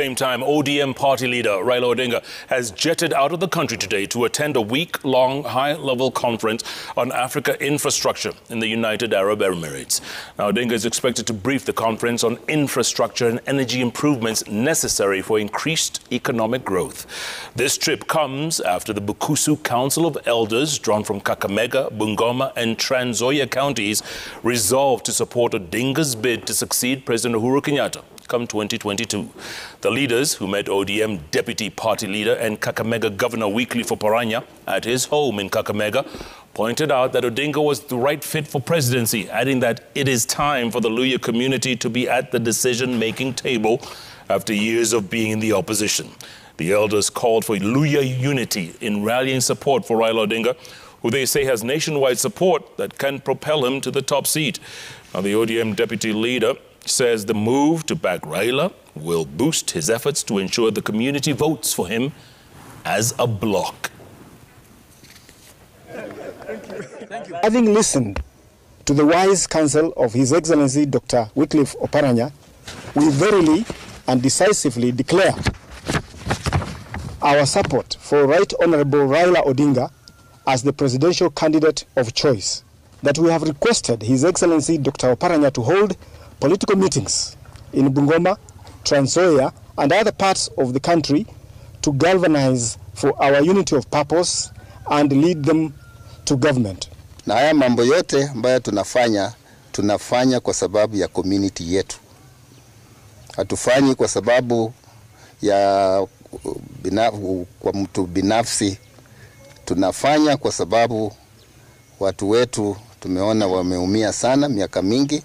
At the same time, ODM party leader Raila Odinga has jetted out of the country today to attend a week-long high-level conference on Africa infrastructure in the United Arab Emirates. Now, Odinga is expected to brief the conference on infrastructure and energy improvements necessary for increased economic growth. This trip comes after the Bukusu Council of Elders, drawn from Kakamega, Bungoma, and Trans Nzoia counties, resolved to support Odinga's bid to succeed President Uhuru Kenyatta come 2022. The leaders who met ODM deputy party leader and Kakamega Governor Wycliffe Oparanya at his home in Kakamega pointed out that Odinga was the right fit for presidency, adding that it is time for the Luhya community to be at the decision-making table after years of being in the opposition. The elders called for Luhya unity in rallying support for Raila Odinga, who they say has nationwide support that can propel him to the top seat. Now, the ODM deputy leader says the move to back Raila will boost his efforts to ensure the community votes for him as a bloc. Having listened to the wise counsel of His Excellency Dr. Wycliffe Oparanya, we verily and decisively declare our support for Right Honorable Raila Odinga as the presidential candidate of choice. That we have requested His Excellency Dr. Oparanya to hold political meetings in Bungoma, Trans Nzoia, and other parts of the country to galvanize for our unity of purpose and lead them to government. Na haya mambo yote ambayo tunafanya tunafanya kwa sababu ya community yetu, hatufanyi kwa sababu ya bina, kwa mtu binafsi. Tunafanya kwa sababu watu wetu tumeona wameumia sana miaka mingi